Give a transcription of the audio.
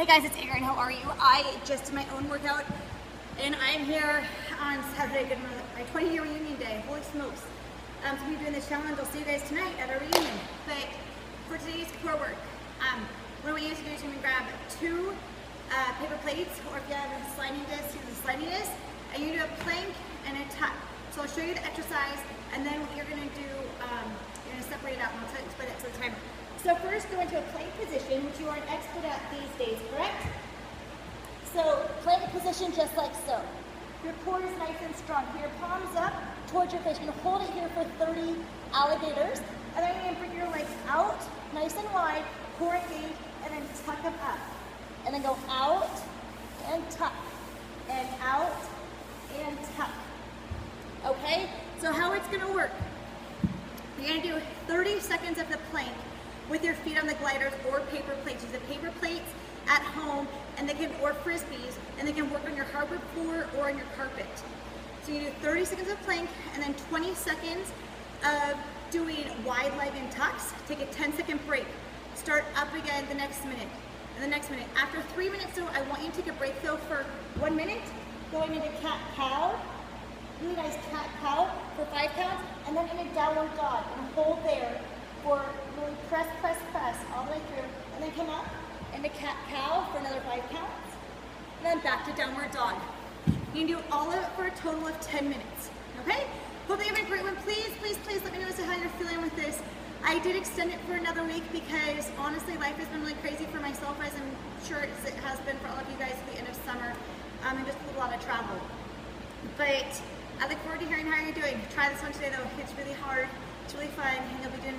Hey guys, it's Erin. How are you? I just did my own workout and I'm here on Saturday, good my 20 year reunion day. Holy smokes. Um, so we're doing this challenge. I'll see you guys tonight at our reunion. But for today's core work, um, what I want you to do is you're gonna grab two uh, paper plates, or if you have a sliding disc, use a sliding disc, and you do a plank and a tuck. So I'll show you the exercise, and then what you're gonna do, um, you're gonna separate it out, and I'll explain it to the timer. So first go into a plank position, which you are an expert at these days, position just like so. Your core is nice and strong. Your palms up towards your face. You're gonna hold it here for 30 alligators. And then you're gonna bring your legs out, nice and wide, core engaged, and then tuck them up. And then go out and tuck, and out and tuck. Okay? So how it's gonna work. You're gonna do 30 seconds of the plank with your feet on the gliders or paper plates. Use the paper plates at home and they can, or frisbees, and they can work on your hardwood floor or on your carpet. So you do 30 seconds of plank and then 20 seconds of doing wide leg and tucks. Take a 10 second break. Start up again the next minute and the next minute. After three minutes though, I want you to take a break though for one minute, going into cat-cow, really nice cat-cow for five counts, and then in a downward dog, and hold there for really press, press, press all the way through, and then come up into cat-cow for another five counts, and then back to downward dog. You can do all of it for a total of 10 minutes, okay? Hope that you have a great one. Please, please, please let me know how you're feeling with this. I did extend it for another week because honestly life has been really crazy for myself as I'm sure it has been for all of you guys at the end of summer um, and just a lot of travel. But I look forward to hearing how you're doing. Try this one today though. It's really hard. It's really fun and you'll be doing